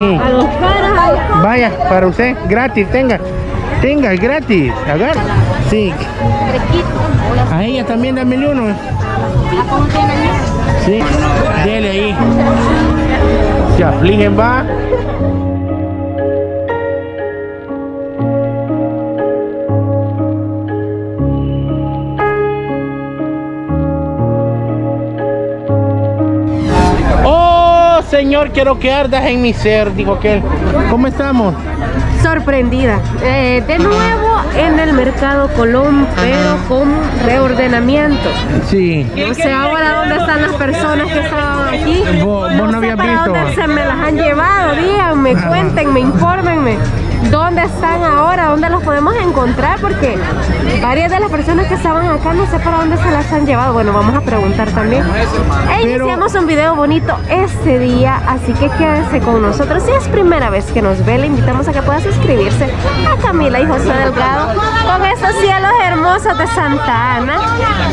Caras. Vaya, para usted, gratis, tenga. Tenga, gratis. Agarra. Sí. A ella también dame uno. Sí. Dele ahí. Se afligen, va. Señor, quiero que ardas en mi ser, dijo aquel. ¿Cómo estamos? Sorprendida. Eh, de nuevo en el mercado Colón, pero con reordenamiento. Sí. No sé ahora dónde están las personas que estaban aquí. Vos- vos no sé habías para visto. dónde se me las han llevado. Díganme, cuéntenme, infórmenme. ¿Dónde están ahora? ¿Dónde los podemos encontrar? Porque varias de las personas que estaban acá no sé para dónde se las han llevado. Bueno, vamos a preguntar también. E iniciamos un video bonito este día, así que quédense con nosotros. Si es primera vez que nos ve, le invitamos a que pueda suscribirse a Camila y José Delgado con estos cielos hermosos de Santa Ana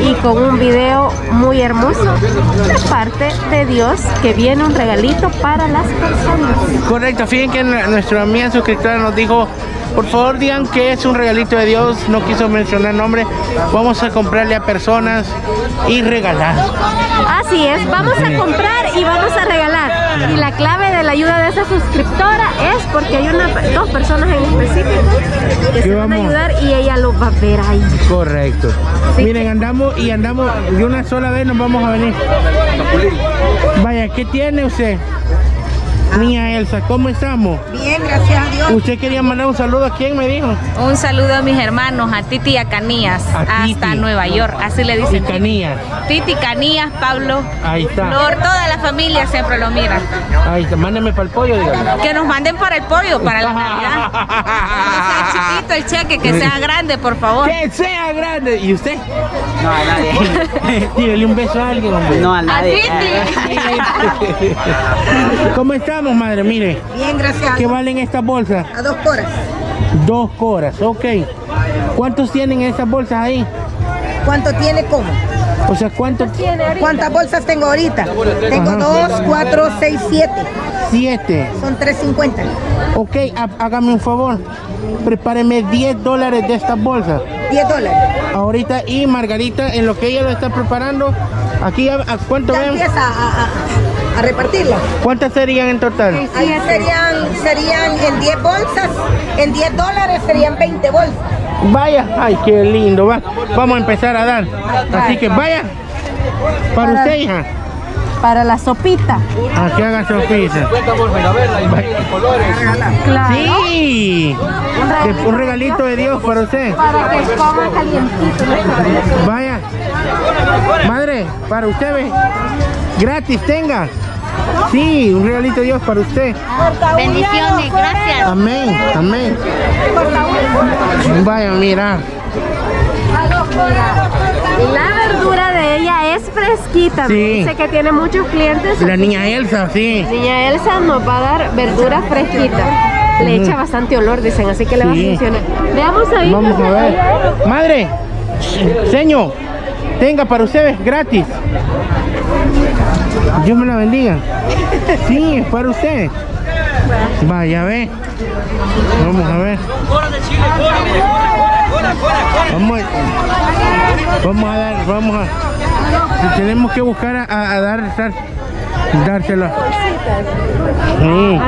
y con un video muy hermoso de parte de Dios que viene un regalito para las personas. Correcto, fíjense que nuestra amiga suscriptora nos dijo, por favor digan que es un regalito de Dios, no quiso mencionar nombre, vamos a comprarle a personas y regalar. Así es, vamos a comprar y vamos a regalar. Y la clave de la ayuda de esa suscriptora es porque hay una, dos personas en específico que se van a ayudar y ella lo va a ver ahí. Correcto. Miren, andamos y andamos de una sola vez nos vamos a venir. Vaya, ¿qué tiene usted? Niña Elsa, ¿cómo estamos? Bien, gracias a Dios. ¿Usted quería mandar un saludo a quién me dijo? Un saludo a mis hermanos, a Titi y a Canías, A hasta Titi. Nueva York, así le dicen. Canía. Titi, Canías, Pablo, Ahí está. Flor, toda la familia siempre lo mira. Ahí está, mándeme para el pollo, dígame. Que nos manden para el pollo, para la Navidad. Que sea chiquito el cheque, que sea grande, por favor. Que sea grande. ¿Y usted? No, a nadie. Dígale un beso a alguien, hombre. No a A nadie. Titi. ¿Cómo estamos, madre? Mire, Bien, gracias ¿qué valen estas bolsas? A dos horas. Dos coras, ok. ¿Cuántos tienen esas bolsas ahí? ¿Cuánto tiene cómo? O sea, ¿cuántos? ¿Cuántas bolsas tengo ahorita? Tengo Ajá. dos, cuatro, seis, siete. Siete. Son 350. Ok, há- hágame un favor. Prepáreme 10 dólares de estas bolsas. 10 dólares. Ahorita y Margarita, en lo que ella lo está preparando, aquí a, a cuánto Ya ven? empieza a, a- a repartirla. ¿Cuántas serían en total? Ahí serían, serían en 10 bolsas, en 10 dólares serían 20 bolsas. Vaya, ay, qué lindo, va. Vamos a empezar a dar. Así que vaya. Para Para- usted, hija. Para la sopita. Aquí haga su pizza. Claro. Sí. De- Un regalito de Dios para usted. Para que coma calientito. Vaya. Madre, para usted ve. Gratis, tenga. Sí, un regalito de Dios para usted. Bendiciones, gracias. Amén, amén. Vaya, mira. La verdura de ella es fresquita. Sí. Me dice que tiene muchos clientes. La niña Elsa, sí. Niña Elsa nos va a dar verdura fresquita. Le echa bastante olor, dicen, así que le va a funcionar. Veamos ahí. Vamos a ver. Madre, señor, tenga para ustedes gratis. Dios me la bendiga. Sí, es para usted. Vaya, ve. Vamos a ver. Vamos a, vamos a dar, vamos a. Tenemos que buscar a, a- a dar, dar, dárselo. Sí.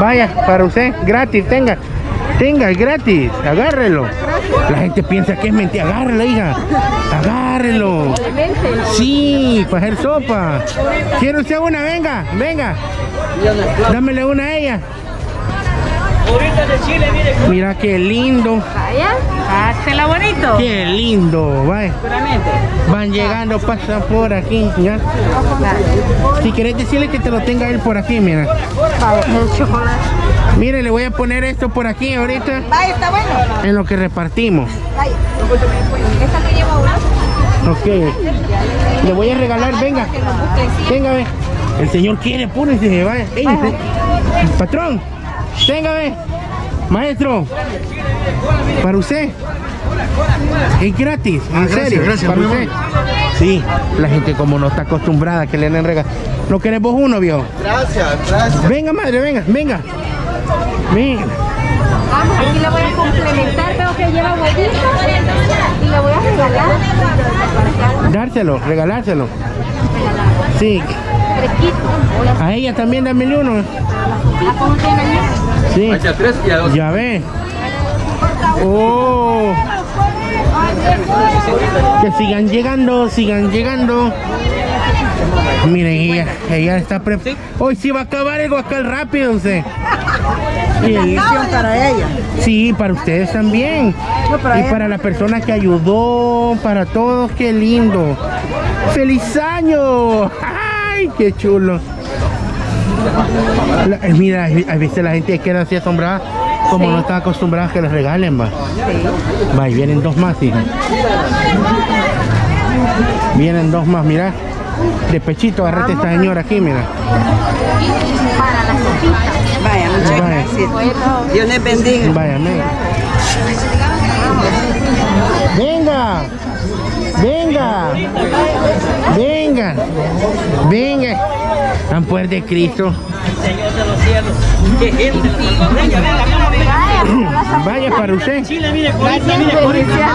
Vaya, para usted, gratis, tenga. Tenga, es gratis, agárrelo. La gente piensa que es mentira, agárrelo, hija. Agárrelo. Sí, para hacer sopa. ¿Quiere usted una? Venga, venga. Dámele una a ella. Mira qué lindo. Hazla bonito. qué lindo. Vaya. Van llegando, pasan por aquí. ¿ya? Si querés decirle que te lo tenga él por aquí, mira. El chocolate. Mire, le voy a poner esto por aquí ahorita Vaya, está bueno. en lo que repartimos. Vaya. Esta que lleva una. Ok. Le voy a regalar, venga. Venga, ve. El señor quiere, apúrese, vaya. Ey, se- patrón, Tenga, ve. Maestro. Para usted. Es gratis, en gracias, serio. gracias, para usted. Sí, la gente como no está acostumbrada que le den regalos. ¿No querés vos uno, viejo? Gracias, gracias. Venga, madre, venga, venga. Venga. Vamos, aquí le voy a complementar. Veo que lleva huevitos y le voy a regalar. Dárselo, regalárselo. Sí. A ella también dame uno. Sí. Ya ve. Oh. Que sigan llegando, sigan llegando. Miren, ella, ella está preparada. Hoy sí va a acabar el guacal rápido usted. Sí, para ella. sí, para ustedes también. Y para la persona que ayudó, para todos, qué lindo. ¡Feliz año! ¡Ay, qué chulo! La- eh, mira, a veces la gente queda así asombrada, como no está acostumbrada a que les regalen, va. Va, y vienen dos más, hija. Vienen dos más, mira. De pechito, agarrate esta señora aquí, mira. Vaya, muchas Vaya. gracias. Dios les bendiga. Vaya, venga. Venga. Venga. Venga. Venga. Tan poder de Cristo. Vaya para usted.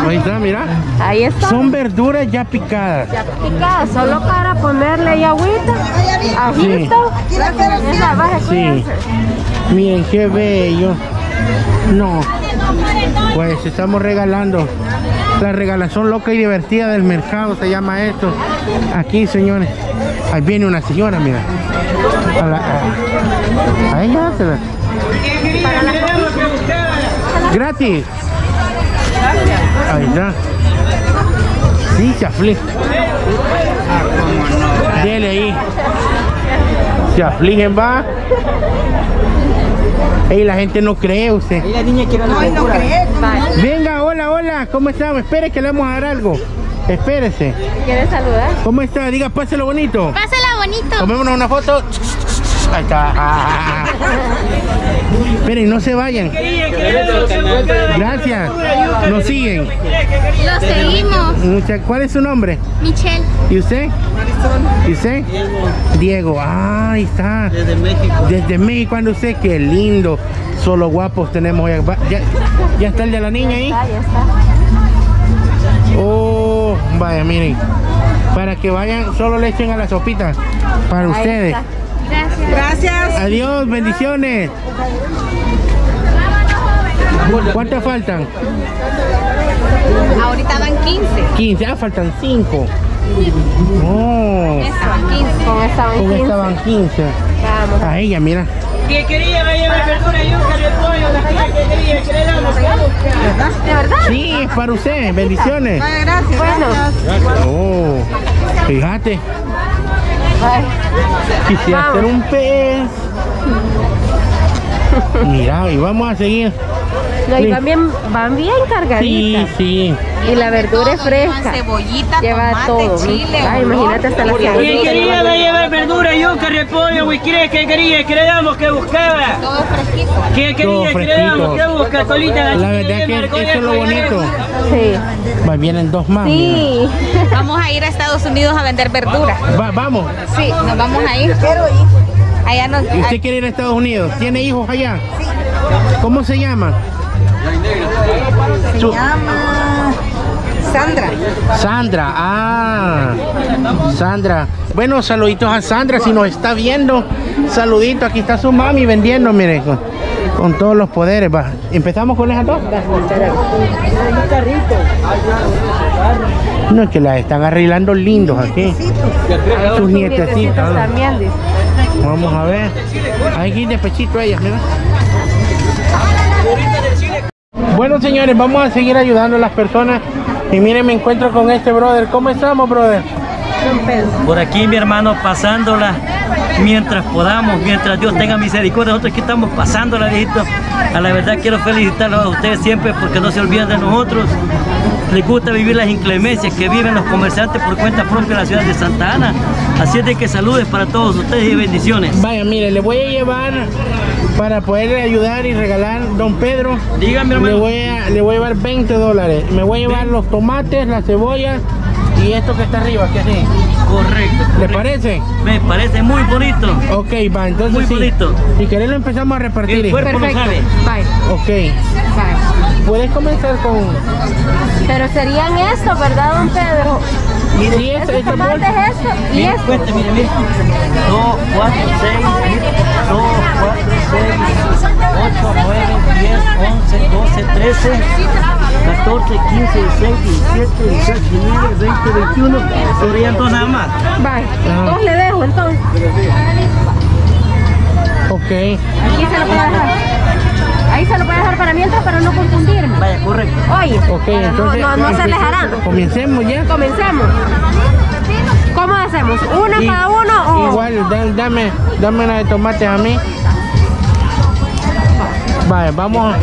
Ahí está, mira. Ahí está. Son verduras ya picadas. Ya picadas, solo para ponerle ahí agüita, ajito. Sí. cuídense. Miren qué bello. No. Pues estamos regalando. La regalación loca y divertida del mercado se llama esto. Aquí, señores. Ahí viene una señora, mira. A, la, a, a ella Gratis. Ahí está. Sí, se aflige. Dele ahí. Se afligen, va. Ey, la gente no cree usted. Ay, no crees. Venga, hola, hola, ¿cómo estamos? Espere que le vamos a dar algo. Espérese. ¿Quieres saludar? ¿Cómo está? Diga, páselo bonito. Pásala bonito. Tomémonos una foto. Ahí está. Esperen, no se vayan. Gracias. Nos siguen. Lo seguimos. Mucha- ¿Cuál es su nombre? Michelle. ¿Y usted? ¿Y usted? Diego. Ah, ahí está. Desde México. Desde México, anda usted. Qué lindo. Solo guapos tenemos hoy. ¿Ya, ya está el de la niña ahí? Está. Oh, vaya, miren. Para que vayan, solo le echen a la sopita. Para Ahí ustedes. está. Gracias. Gracias. Adiós, bendiciones. ¿Cuántas faltan? Ahorita van 15. 15. Ah, faltan 5. Oh, Estaban 15. Con esta con 15. esta van 15. Vamos. A ella, mira. Que quería va a llevar verdura, yuca, repollo, la tía que quería, que le damos. ¿De verdad? Sí, es para usted. Bendiciones. Ay, gracias. Bueno. gracias. Oh, fíjate. Quisiera hacer un pez. Mira, y vamos a seguir. No, y Sí. van bien, van bien Sí, cargaditas. sí. Y la verdura es fresca. Cebollita, Lleva tomate, todo. chile, Ay, imagínate hasta la Que cebollita. quería va a llevar verdura, yuca, repollo, huiquire, que quería, que le damos, que buscaba. Todo fresquito. Que quería, que le damos, que busca, colita. La verdad que eso es lo bonito. Sí. Vienen dos más. Sí. Vamos a ir a Estados Unidos a vender verdura. mira. Va- vamos. Sí, nos vamos a ir. Quiero ir. Allá nos. ¿Y usted quiere ir a Estados Unidos? ¿Tiene hijos allá? ¿Cómo se llama? Se llama Sandra. Sandra. Ah, Sandra. Bueno, saluditos a Sandra si nos está viendo. Saludito, aquí está su mami vendiendo, mire, con, con todos los poderes. Va. ¿Empezamos con esas dos? No, es que las están arreglando lindos aquí. Sus nietecitos. Vamos a ver. Aquí de pechito ellas, mira. Bueno, señores, vamos a seguir ayudando a las personas. Y miren, me encuentro con este brother. ¿Cómo estamos, brother? Por aquí, mi hermano, pasándola mientras podamos, mientras Dios tenga misericordia. Nosotros aquí estamos pasándola, viejito. A la verdad quiero felicitarlos a ustedes siempre porque no se olvidan de nosotros. les gusta vivir las inclemencias que viven los comerciantes por cuenta propia en la ciudad de Santa Ana. Así es de que saludes para todos ustedes y bendiciones. Vaya, mire, le voy a llevar para poder ayudar y regalar don Pedro. Dígame, Le hermano. voy a, le voy a llevar 20 dólares. Me voy a llevar los tomates, las cebollas y esto que está arriba, que así. Correcto. ¿Le parece? Me parece muy bonito. Ok, va, entonces Muy sí. bonito. Si querés lo empezamos a repartir. El cuerpo lo Perfecto. sabe. Bye. Ok. Bye. Puedes comenzar con... Pero serían esto, ¿verdad, don Pedro? Sí, esta, esta Tomate bolsa. es esto y Mire, esto. cuente, mire, mire. 2, 4, 6, 2, 4, 6, 8, 9, 10, 11, 12, 13, 14, 15, 16, 17, 18, 19, 20, 21. Serían dos nada más. Ah. Dos le dejo entonces. Ok. Aquí se lo puede dejar. Ahí se lo puede dejar para mientras para no confundirme. Vaya, correcto. Oye, Ok, para no- entonces... no, no, hacerles harano. Comencemos ya. Comencemos. ¿Cómo hacemos? ¿Una Y- cada uno o...? Igual, da- dame, dame una de tomates a mí. Vale, vamos,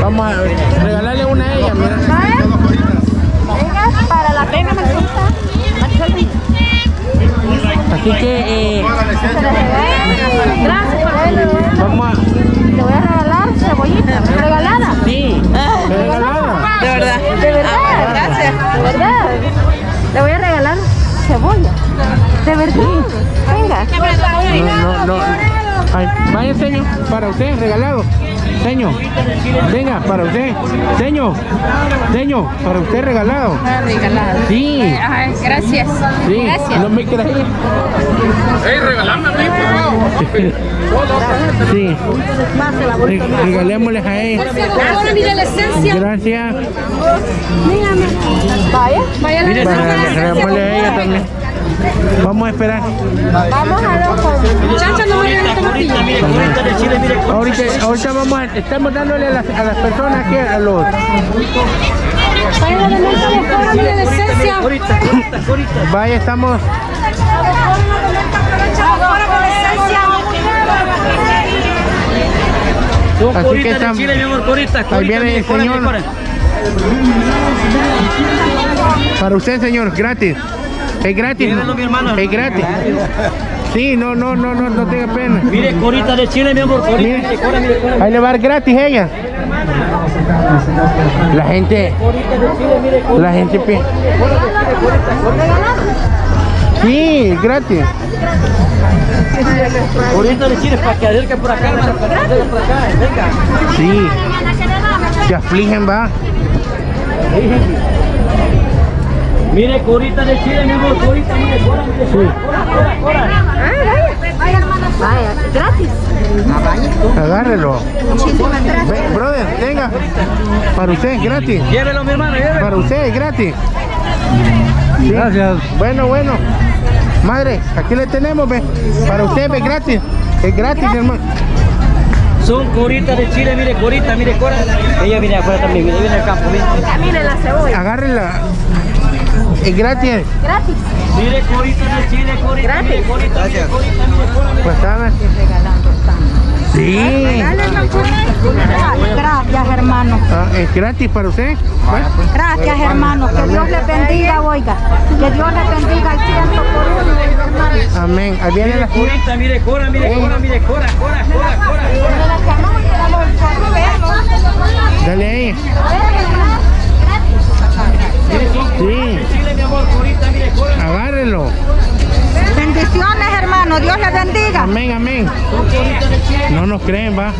vamos a regalarle una a ella, mira. ¿Vale? Venga, para la pena, Marcelita. Marcelita. Así que eh, Se. Gracias por él. vamos a... cebollita. ¿Regalada? Sí, regalada. De verdad. ¿De verdad? gracias. ¿De verdad? Le voy a regalar cebolla. ¿De verdad? Venga. No, no, no. Ay, vaya, señor, para usted, regalado. Señor, venga, para usted. Señor, señor, para usted regalado. Regalado. Sí, Ay, gracias. sí, Gracias. no me creí. Sí, Re- regalémosles a ella. Ahora mire la esencia. Gracias. Vaya. Vaya la esencia. regalémosle a ella también. Vamos a esperar. Vamos a ver con... Muchachos, no me corita. Ahorita, ahorita vamos a, estamos dándole a las, a las personas que a los Vaya estamos Así que estamos-. Ahí viene el señor. para usted señor gratis es gratis Llévelo, mi hermano. es gratis sí no no no no no tenga pena Mire, corita de chile, mi amor, corita, Mire. mire, cora, mire, cora. ahí le va a dar gratis ella la gente Corita de chile, mire, cora. la gente pi- sí gratis Corita de chile, para que acerque por acá, para que acerque por acá, venga. sí se afligen va Mire, corita de chile, mi amor, corita, mire, cora, mire, cora, cora, cora, cora. Vaya, gratis. agárrelo Ve, brother venga para usted gratis Llévelo, mi hermano, llévelo. Para usted, es gratis. Gracias. Bueno, bueno. Madre, aquí le tenemos, ve. Para usted, ve, gratis. Es gratis, hermano. Son coritas de chile, mire, corita, mire, cora. Ella viene afuera también, mire, viene al campo, mire. Miren la cebolla. Agárrela. Es gratis. Gratis. Mire, corita de chile, corita, mire, mire, mire, cora, mire. Pues está. Sí. Gracias, hermano. Ah, es gratis para usted. Bueno, Gracias, hermano. Que Dios le bendiga, oiga. Que Dios le bendiga al ciento por uno. Amén. Ahí viene la Corita, mire, cora, mire, cora, mire, cora, cora, cora, cora. Dale ahí. Dios le bendiga. Amén, amén. No nos creen, va.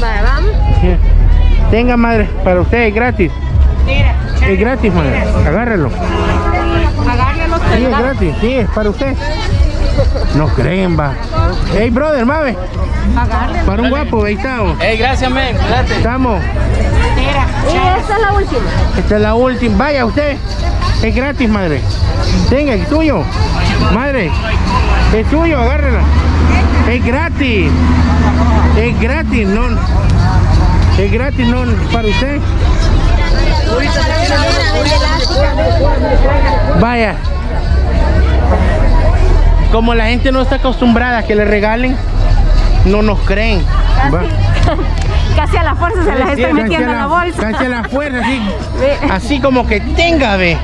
Vaya, vamos. Sí. Tenga, madre. Para usted es gratis. Es gratis, madre. Agárrelo. Sí, es gratis, sí, es para usted. No creen, va. Hey, brother, mave. Para un guapo, ahí estamos. Ey, gracias, men. Estamos. Y esta es la última. Esta es la última. Vaya, usted. Es gratis, madre. Tenga, es tuyo. Madre, es tuyo, agárrala. Es gratis. Es gratis, no. Es gratis, no, para usted. Vaya. Como la gente no está acostumbrada a que le regalen, no nos creen. Va. Casi a la fuerza se las estoy metiendo en la bolsa. Casi a la fuerza, así, así como que tenga, ve.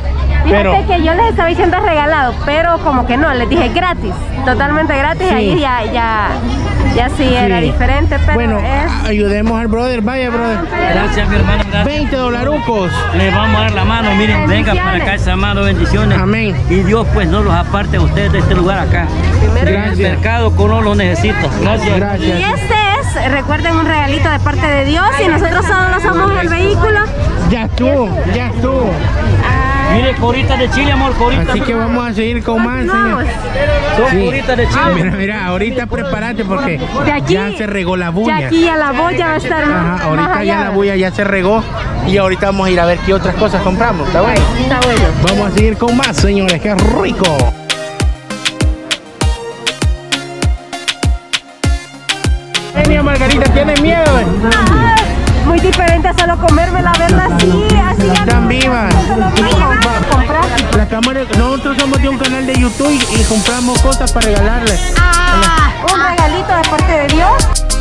Fíjate Pero, que yo les estaba diciendo regalado, pero como que no, les dije gratis, totalmente gratis, Sí. ahí ya, ya, ya sí, era Sí. diferente, pero bueno, es... ayudemos al brother, vaya, brother. Gracias, mi hermano. Gracias. 20 dolarucos. Le vamos a dar la mano, miren, venga para acá esa mano, bendiciones. Amén. Y Dios pues no los aparte a ustedes de este lugar acá. Primero El mercado con no lo necesita. Gracias. Gracias. Y este es, recuerden, un regalito de parte de Dios y nosotros solo somos el vehículo. Ya estuvo, ya estuvo. Mire, coritas de chile, amor, coritas. Así que vamos a seguir con más, Vamos. señor. Son Sí. coritas de chile. Mira, mira, ahorita prepárate porque De aquí, ya se regó la de bulla. aquí a la boya va a estar más, Ajá, ahorita más ya la bulla ya se regó y ahorita vamos a ir a ver qué otras cosas compramos. ¿Está bueno? Está bueno. Vamos a seguir con más, señores. ¡Qué rico! Genia Margarita, ¿tiene miedo? Muy diferente a solo comérmela, verla así, así. Están vivas. La cámara, nosotros somos de un canal de YouTube y, compramos cosas para regalarles. Ah, un regalito de parte de Dios.